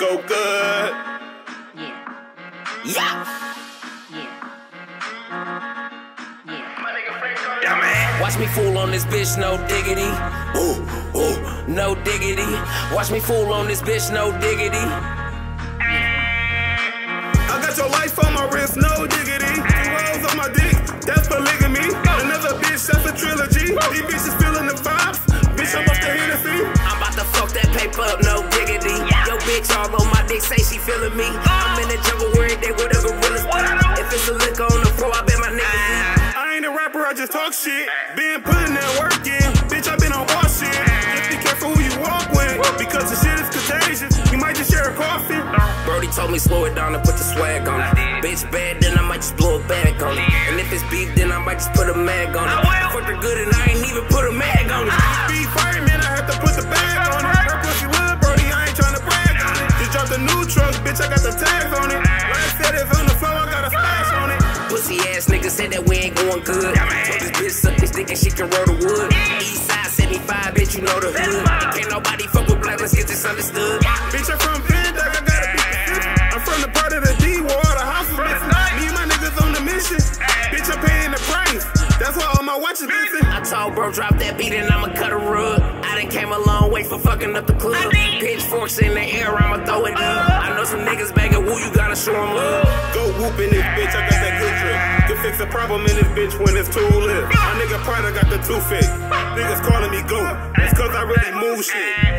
go good. Yeah, Yeah. yeah. Yeah. Yeah, man. Watch me fool on this bitch, no diggity. Ooh, ooh, no diggity. Watch me fool on this bitch, no diggity. I got your life on my wrist, no diggity. Two hoes on my dick, that's polygamy. Another bitch, that's a trilogy. These bitches feeling the vibes. Dick, say she feeling me. I'm in the jungle where they with the gorillas. If it's a lick on the floor, I bet my niggas be. I ain't a rapper, I just talk shit. Been putting that work in. Bitch, I been on boss shit. Just be careful who you walk with. Because the shit is contagious. You might just share a coffin. Brody told me slow it down and put the swag on it. Bitch bad, then I might just blow a bag on it. And if it's beef, then I might just put a mag on it. Fuck her good and I ain't even put a mag on it. Be fighting, Pussy ass nigga said that we ain't going good. Told this bitch suck his dick and she can roll the wood. East side 75, bitch, you know the hood. Can't nobody fuck with black, let's get this understood. Bitch, I'm from Pendag, I gotta be. I'm from the part of the D war, the house is missing. Me and my niggas on the mission. Bitch, I'm paying the price. That's why all my watches missing. I told bro, drop that beat and I'ma cut a rug. I done came a long way for fucking up the club. Pitchforks in the air, I'ma throw it up. I know some niggas begging, woo, you gotta show 'em love. Go whoop in this bitch, I A problem in this bitch when it's too lit. My nigga Prada got the fix. Niggas calling me GOAT. That's cause I really move shit.